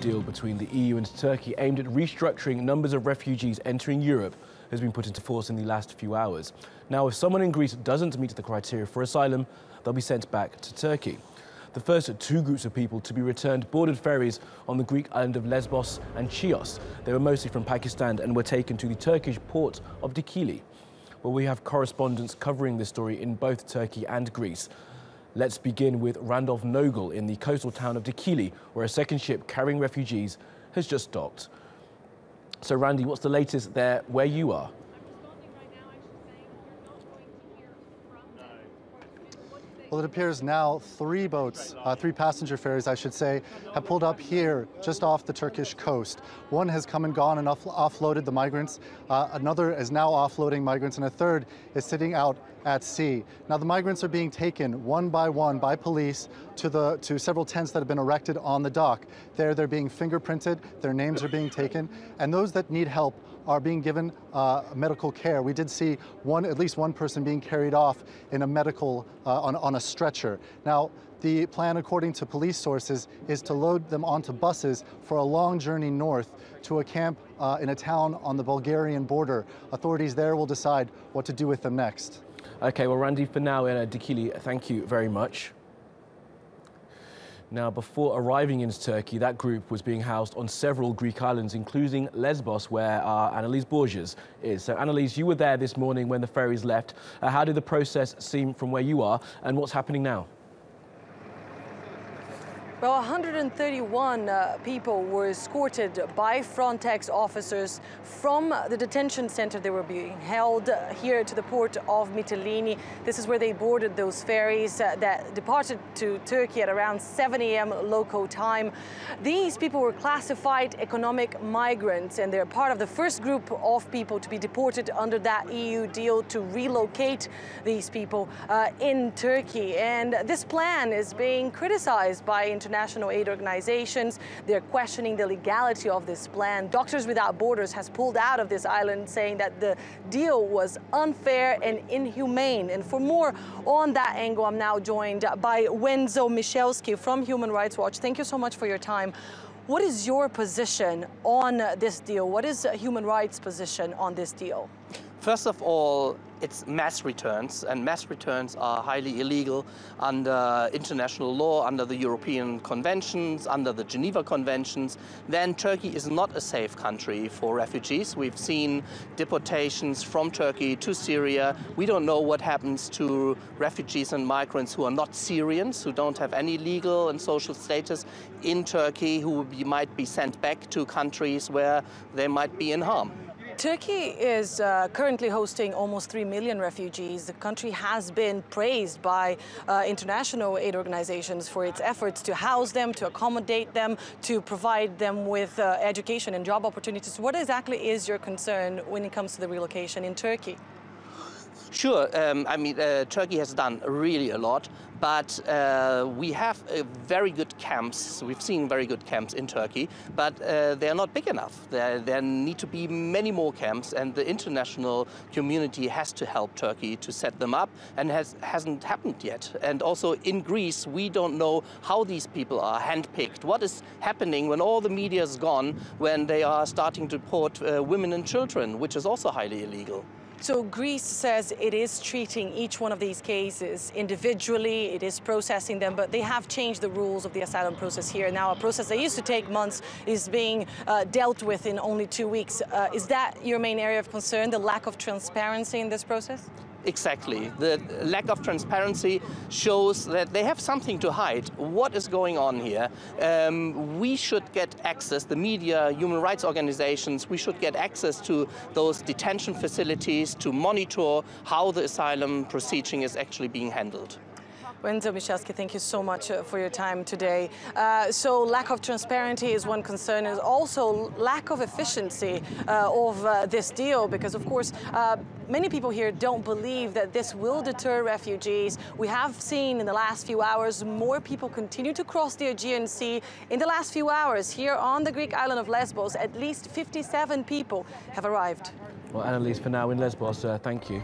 deal between the EU and Turkey aimed at restructuring numbers of refugees entering Europe has been put into force in the last few hours. Now, if someone in Greece doesn't meet the criteria for asylum, they'll be sent back to Turkey. The first two groups of people to be returned boarded ferries on the Greek island of Lesbos and Chios. They were mostly from Pakistan and were taken to the Turkish port of Dikili. Well, we have correspondents covering this story in both Turkey and Greece. Let's begin with Randolph Nogal in the coastal town of Dikili, where a second ship carrying refugees has just docked. So, Randy, what's the latest there where you are? Well, it appears now three boats, uh, three passenger ferries, I should say, have pulled up here just off the Turkish coast. One has come and gone and off offloaded the migrants. Uh, another is now offloading migrants, and a third is sitting out at sea. Now, the migrants are being taken one by one by police to the to several tents that have been erected on the dock. There, they're being fingerprinted. Their names are being taken, and those that need help are being given uh, medical care. We did see one, at least one person being carried off in a medical, uh, on, on a stretcher. Now, the plan, according to police sources, is to load them onto buses for a long journey north to a camp uh, in a town on the Bulgarian border. Authorities there will decide what to do with them next. Okay, well, Randy, for now uh, Dikili, thank you very much. Now, before arriving in Turkey, that group was being housed on several Greek islands, including Lesbos, where our Annalise Borges is. So, Annalise, you were there this morning when the ferries left. Uh, how did the process seem from where you are, and what's happening now? Well, 131 uh, people were escorted by Frontex officers from the detention center they were being held uh, here to the port of Mytilene. This is where they boarded those ferries uh, that departed to Turkey at around 7 a.m. local time. These people were classified economic migrants and they're part of the first group of people to be deported under that EU deal to relocate these people uh, in Turkey. And this plan is being criticized by international international aid organizations. They're questioning the legality of this plan. Doctors Without Borders has pulled out of this island saying that the deal was unfair and inhumane. And for more on that angle, I'm now joined by Wenzel Michalski from Human Rights Watch. Thank you so much for your time. What is your position on this deal? What is human rights position on this deal? First of all, it's mass returns, and mass returns are highly illegal under international law, under the European conventions, under the Geneva Conventions. Then Turkey is not a safe country for refugees. We've seen deportations from Turkey to Syria. We don't know what happens to refugees and migrants who are not Syrians, who don't have any legal and social status in Turkey, who might be sent back to countries where they might be in harm. Turkey is uh, currently hosting almost 3 million refugees. The country has been praised by uh, international aid organizations for its efforts to house them, to accommodate them, to provide them with uh, education and job opportunities. What exactly is your concern when it comes to the relocation in Turkey? Sure, um, I mean, uh, Turkey has done really a lot, but uh, we have uh, very good camps. We've seen very good camps in Turkey, but uh, they are not big enough. There, there need to be many more camps, and the international community has to help Turkey to set them up, and has, hasn't happened yet. And also in Greece, we don't know how these people are handpicked. What is happening when all the media is gone, when they are starting to deport uh, women and children, which is also highly illegal. So Greece says it is treating each one of these cases individually, it is processing them, but they have changed the rules of the asylum process here. Now a process that used to take months is being uh, dealt with in only two weeks. Uh, is that your main area of concern, the lack of transparency in this process? Exactly. The lack of transparency shows that they have something to hide. What is going on here? Um, we should get access, the media, human rights organizations, we should get access to those detention facilities to monitor how the asylum proceeding is actually being handled. Wenzel Michalski, thank you so much uh, for your time today. Uh, so lack of transparency is one concern, is also lack of efficiency uh, of uh, this deal, because of course, uh, many people here don't believe that this will deter refugees. We have seen in the last few hours more people continue to cross the Aegean Sea. In the last few hours, here on the Greek island of Lesbos, at least 57 people have arrived. Well, Annalise, for now in Lesbos, uh, thank you.